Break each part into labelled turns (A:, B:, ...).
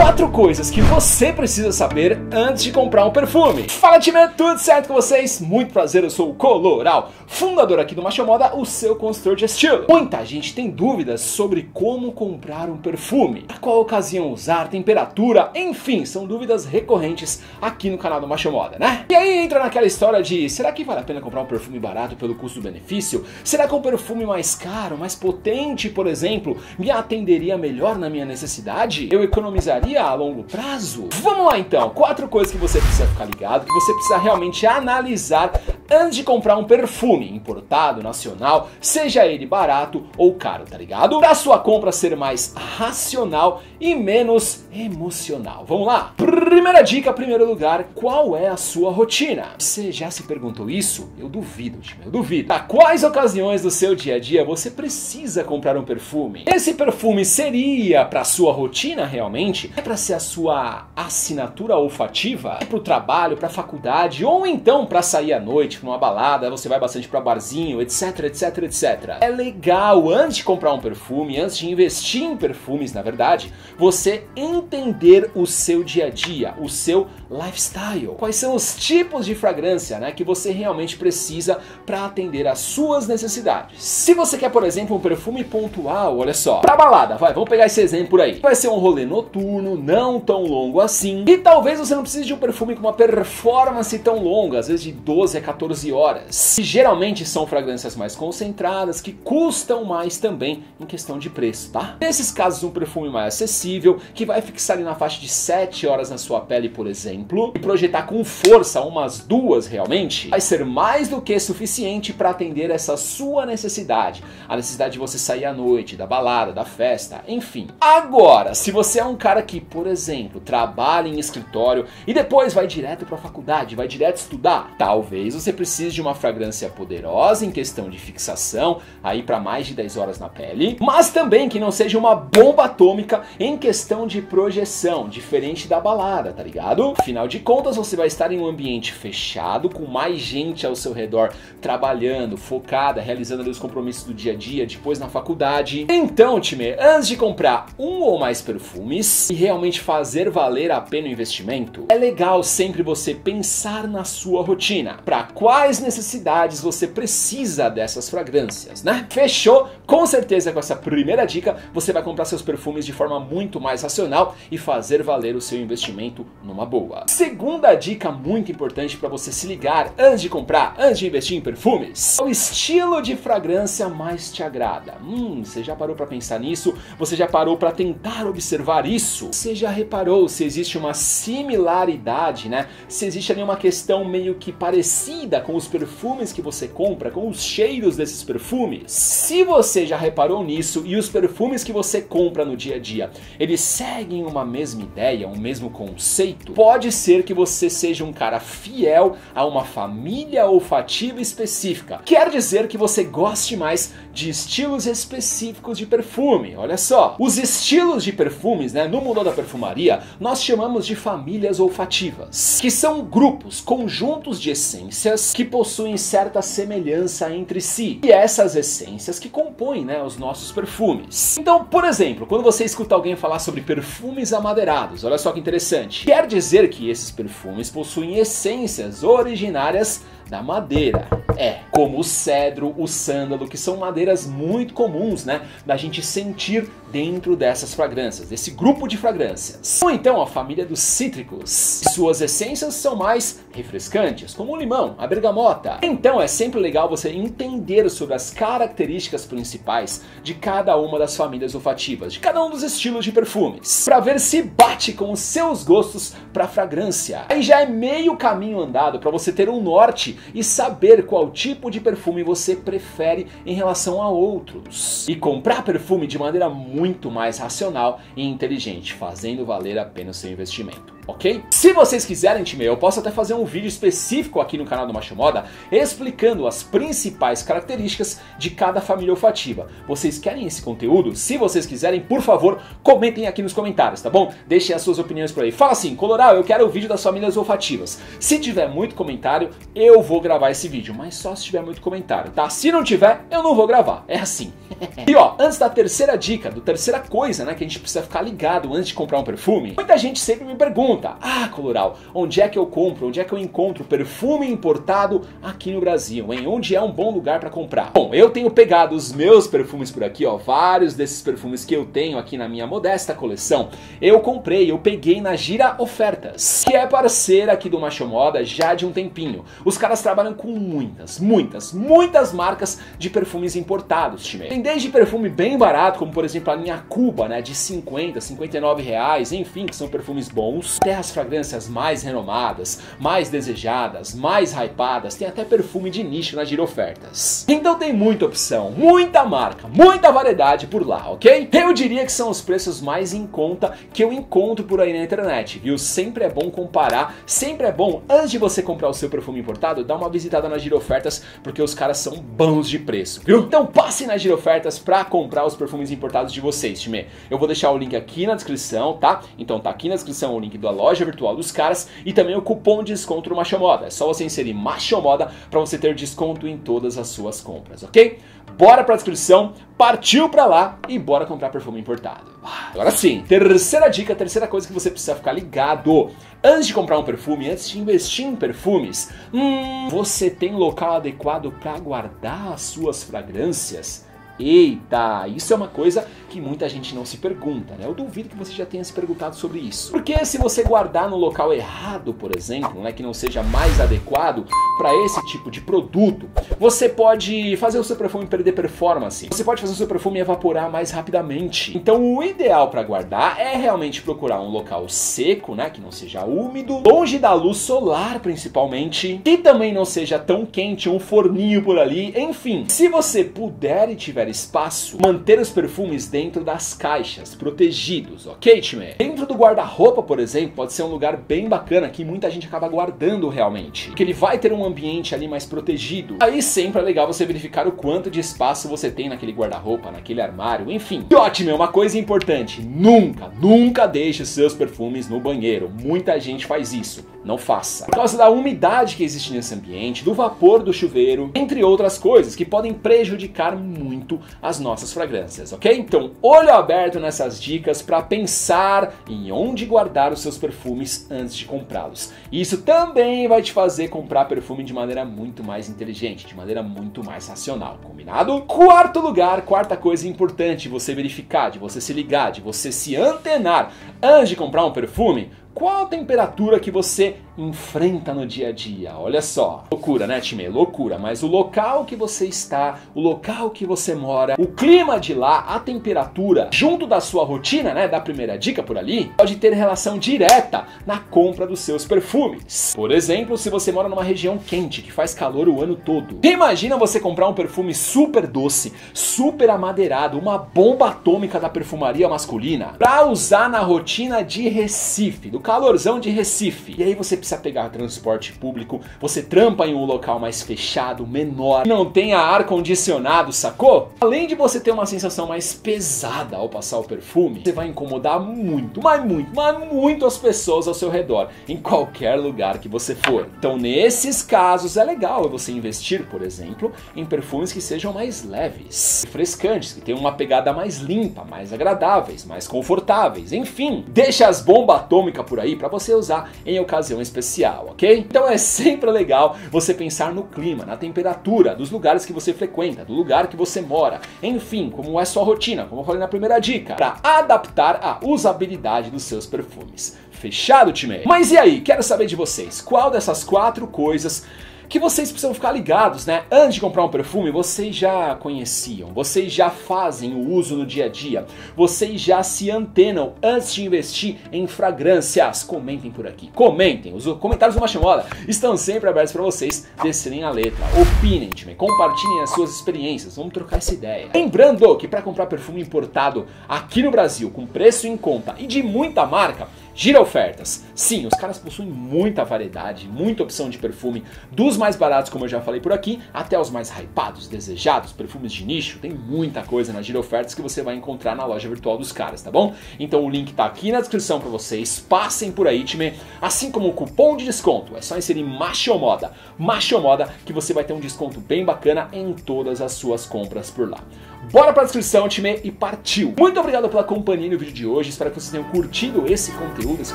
A: Quatro coisas que você precisa saber antes de comprar um perfume. Fala time, tudo certo com vocês? Muito prazer, eu sou o Coloral, fundador aqui do Macho Moda, o seu consultor de estilo. Muita gente tem dúvidas sobre como comprar um perfume, a qual ocasião usar, temperatura, enfim, são dúvidas recorrentes aqui no canal do Macho Moda, né? E aí entra naquela história de, será que vale a pena comprar um perfume barato pelo custo-benefício? Será que um perfume mais caro, mais potente, por exemplo, me atenderia melhor na minha necessidade? Eu economizaria a longo prazo? Vamos lá então, quatro coisas que você precisa ficar ligado, que você precisa realmente analisar antes de comprar um perfume importado, nacional, seja ele barato ou caro, tá ligado? Pra sua compra ser mais racional e menos emocional. Vamos lá? Primeira dica, primeiro lugar, qual é a sua rotina? Você já se perguntou isso? Eu duvido, eu duvido. Pra quais ocasiões do seu dia a dia você precisa comprar um perfume? Esse perfume seria pra sua rotina realmente? É pra ser a sua assinatura olfativa? É pro trabalho, pra faculdade ou então pra sair à noite, pra uma balada, você vai bastante pra barzinho, etc, etc, etc. É legal antes de comprar um perfume, antes de investir em perfumes, na verdade, você entender o seu dia a dia, o seu lifestyle. Quais são os tipos de fragrância, né, que você realmente precisa para atender às suas necessidades. Se você quer, por exemplo, um perfume pontual, olha só, pra balada, vai, vamos pegar esse exemplo por aí. Vai ser um rolê noturno, não tão longo assim, e talvez você não precise de um perfume com uma performance tão longa, às vezes de 12 a 14 horas. E geralmente são fragrâncias mais concentradas, que custam mais também em questão de preço, tá? Nesses casos, um perfume mais acessível, que vai fixar ali na faixa de 7 horas na sua pele, por exemplo, e projetar com força umas duas realmente, vai ser mais do que suficiente para atender essa sua necessidade. A necessidade de você sair à noite, da balada, da festa, enfim. Agora, se você é um cara que, por exemplo, trabalha em escritório e depois vai direto para a faculdade, vai direto estudar, talvez você precise de uma fragrância poderosa em questão de fixação, aí para mais de 10 horas na pele, mas também que não seja uma bomba atômica em questão de projeção, diferente da balada, tá ligado? Afinal de contas, você vai estar em um ambiente fechado, com mais gente ao seu redor trabalhando, focada, realizando ali os compromissos do dia a dia, depois na faculdade. Então, time, antes de comprar um ou mais perfumes realmente fazer valer a pena o investimento, é legal sempre você pensar na sua rotina. Para quais necessidades você precisa dessas fragrâncias, né? Fechou? Com certeza com essa primeira dica, você vai comprar seus perfumes de forma muito mais racional e fazer valer o seu investimento numa boa. Segunda dica muito importante para você se ligar antes de comprar, antes de investir em perfumes, é o estilo de fragrância mais te agrada. Hum, você já parou para pensar nisso? Você já parou para tentar observar isso? Você já reparou se existe uma similaridade, né? Se existe ali uma questão meio que parecida com os perfumes que você compra, com os cheiros desses perfumes? Se você já reparou nisso e os perfumes que você compra no dia a dia, eles seguem uma mesma ideia, um mesmo conceito, pode ser que você seja um cara fiel a uma família olfativa específica. Quer dizer que você goste mais de estilos específicos de perfume. Olha só, os estilos de perfumes, né, no mundo da perfumaria, nós chamamos de famílias olfativas, que são grupos, conjuntos de essências que possuem certa semelhança entre si. E essas essências que compõem, né, os nossos perfumes. Então, por exemplo, quando você escuta alguém falar sobre perfumes amadeirados, olha só que interessante. Quer dizer que esses perfumes possuem essências originárias da madeira. É, como o cedro, o sândalo, que são madeiras muito comuns, né, da gente sentir dentro dessas fragrâncias, desse grupo de fragrâncias. Ou então a família dos cítricos. Suas essências são mais refrescantes, como o limão, a bergamota. Então é sempre legal você entender sobre as características principais de cada uma das famílias olfativas, de cada um dos estilos de perfumes, para ver se bate com os seus gostos para fragrância. Aí já é meio caminho andado para você ter um norte e saber qual tipo de perfume você prefere em relação a outros. E comprar perfume de maneira muito mais racional e inteligente, fazendo valer a pena o seu investimento. Ok? Se vocês quiserem, time, eu posso até fazer um vídeo específico aqui no canal do Macho Moda explicando as principais características de cada família olfativa. Vocês querem esse conteúdo? Se vocês quiserem, por favor, comentem aqui nos comentários, tá bom? Deixem as suas opiniões por aí. Fala assim, Coloral, eu quero o vídeo das famílias olfativas. Se tiver muito comentário, eu vou gravar esse vídeo, mas só se tiver muito comentário, tá? Se não tiver, eu não vou gravar. É assim. e ó, antes da terceira dica, do terceira coisa, né, que a gente precisa ficar ligado antes de comprar um perfume, muita gente sempre me pergunta: "Ah, Coloral, onde é que eu compro? Onde é que eu encontro perfume importado aqui no Brasil? Em onde é um bom lugar para comprar?" Bom, eu tenho pegado os meus perfumes por aqui, ó, vários desses perfumes que eu tenho aqui na minha modesta coleção. Eu comprei, eu peguei na Gira Ofertas, que é parceira aqui do Macho Moda já de um tempinho. Os caras trabalham com muitas, muitas, muitas marcas de perfumes importados, time. Tem desde perfume bem barato, como por exemplo a linha Cuba, né, de 50, 59 reais, enfim, que são perfumes bons, até as fragrâncias mais renomadas, mais desejadas, mais hypadas, tem até perfume de nicho na Gira Ofertas. Então tem muita opção, muita marca, muita variedade por lá, ok? Eu diria que são os preços mais em conta que eu encontro por aí na internet, viu? Sempre é bom comparar, sempre é bom, antes de você comprar o seu perfume importado, dar uma visitada na Gira Ofertas, porque os caras são bons de preço, viu? Então passe na Gira Ofertas para comprar os perfumes importados de vocês, time. Eu vou deixar o link aqui na descrição, tá? Então tá aqui na descrição o link loja virtual dos caras e também o cupom de desconto do Machomoda. É só você inserir Machomoda para você ter desconto em todas as suas compras, ok? Bora pra descrição, partiu pra lá e bora comprar perfume importado. Agora sim, terceira dica, terceira coisa que você precisa ficar ligado. Antes de comprar um perfume, antes de investir em perfumes, hum, você tem local adequado para guardar as suas fragrâncias? Eita, isso é uma coisa que muita gente não se pergunta, né? Eu duvido que você já tenha se perguntado sobre isso. Porque se você guardar no local errado, por exemplo, né, que não seja mais adequado para esse tipo de produto, você pode fazer o seu perfume perder performance. Você pode fazer o seu perfume evaporar mais rapidamente. Então, o ideal para guardar é realmente procurar um local seco, né, que não seja úmido, longe da luz solar, principalmente, e também não seja tão quente, um forninho por ali. Enfim, se você puder e tiver espaço, manter os perfumes dentro das caixas, protegidos, ok, time? Dentro do guarda-roupa, por exemplo, pode ser um lugar bem bacana que muita gente acaba guardando realmente, que ele vai ter um ambiente ali mais protegido. Aí sempre é legal você verificar o quanto de espaço você tem naquele guarda-roupa, naquele armário, enfim. E ótimo, uma coisa importante, nunca, nunca deixe seus perfumes no banheiro. Muita gente faz isso, não faça. Por causa da umidade que existe nesse ambiente, do vapor do chuveiro, entre outras coisas que podem prejudicar muito as nossas fragrâncias, ok? Então, olho aberto nessas dicas para pensar em onde guardar os seus perfumes antes de comprá-los. Isso também vai te fazer comprar perfume de maneira muito mais inteligente, de maneira muito mais racional, combinado? Quarto lugar, quarta coisa importante você verificar, de você se ligar, de você se antenar antes de comprar um perfume, qual a temperatura que você enfrenta no dia a dia? Olha só. Loucura, né, time? Loucura. Mas o local que você está, o local que você mora, o clima de lá, a temperatura, junto da sua rotina, né, da primeira dica por ali, pode ter relação direta na compra dos seus perfumes. Por exemplo, se você mora numa região quente, que faz calor o ano todo. Imagina você comprar um perfume super doce, super amadeirado, uma bomba atômica da perfumaria masculina, para usar na rotina de Recife, do calorzão de Recife. E aí você precisa pegar transporte público, você trampa em um local mais fechado, menor, não tenha ar condicionado, sacou? Além de você ter uma sensação mais pesada ao passar o perfume, você vai incomodar muito, mas muito, mas muito as pessoas ao seu redor, em qualquer lugar que você for. Então, nesses casos, é legal você investir, por exemplo, em perfumes que sejam mais leves, frescantes, que tenham uma pegada mais limpa, mais agradáveis, mais confortáveis, enfim, deixa as bombas atômicas por aí para você usar em ocasião especial, ok? Então é sempre legal você pensar no clima, na temperatura, dos lugares que você frequenta, do lugar que você mora, enfim, como é sua rotina, como eu falei na primeira dica, para adaptar a usabilidade dos seus perfumes. Fechado, time? Mas e aí, quero saber de vocês, qual dessas quatro coisas que vocês precisam ficar ligados, né? Antes de comprar um perfume, vocês já conheciam, vocês já fazem o uso no dia a dia, vocês já se antenam antes de investir em fragrâncias. Comentem por aqui, comentem. Os comentários do Machamola estão sempre abertos para vocês descerem a letra. Opinem, time, compartilhem as suas experiências, vamos trocar essa ideia. Lembrando que para comprar perfume importado aqui no Brasil, com preço em conta e de muita marca, Gira Ofertas. Sim, os caras possuem muita variedade, muita opção de perfume, dos mais baratos, como eu já falei por aqui, até os mais hypados, desejados, perfumes de nicho. Tem muita coisa na Gira Ofertas que você vai encontrar na loja virtual dos caras, tá bom? Então o link tá aqui na descrição para vocês. Passem por aí, time. Assim como o cupom de desconto, é só inserir Machomoda. Machomoda que você vai ter um desconto bem bacana em todas as suas compras por lá. Bora pra descrição, time, e partiu! Muito obrigado pela companhia no vídeo de hoje, espero que vocês tenham curtido esse conteúdo, esse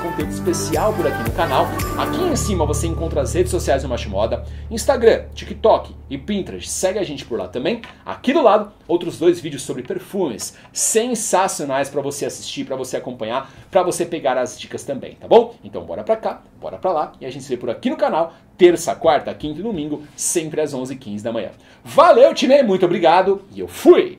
A: conteúdo especial por aqui no canal. Aqui em cima você encontra as redes sociais do Macho Moda, Instagram, TikTok e Pinterest, segue a gente por lá também. Aqui do lado, outros dois vídeos sobre perfumes, sensacionais para você assistir, para você acompanhar, para você pegar as dicas também, tá bom? Então bora pra cá, bora pra lá, e a gente se vê por aqui no canal, terça, quarta, quinta e domingo, sempre às 11h15 da manhã. Valeu, time, muito obrigado, e eu fui!